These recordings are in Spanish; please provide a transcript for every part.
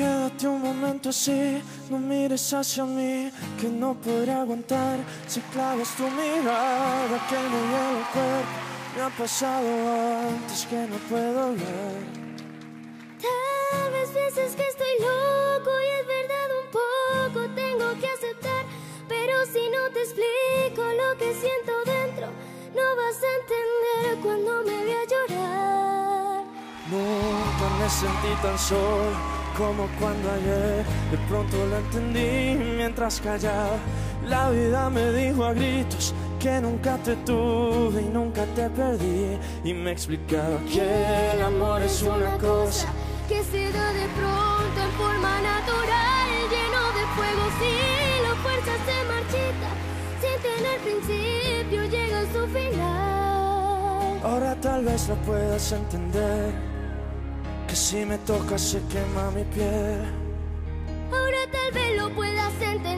Quédate un momento así, no mires hacia mí, que no podré aguantar si clavas tu mirada que me hiela el cuerpo. Me ha pasado antes que no puedo ver. Tal vez pienses que estoy loco y es verdad un poco tengo que aceptar, pero si no te explico lo que siento dentro, no vas a entender cuando me vea llorar. Nunca me sentí tan solo como cuando ayer de pronto lo entendí mientras callaba. La vida me dijo a gritos que nunca te tuve y nunca te perdí y me explicaba que el amor es una cosa que se da de pronto en forma natural, lleno de fuego, si la fuerza se marchita, sin tener principio llega a su final. Ahora tal vez lo puedas entender que si me tocas se quema mi piel. Ahora tal vez lo puedas entender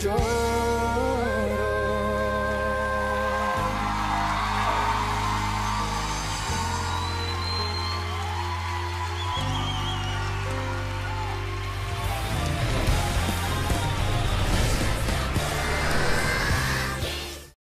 para mí y yo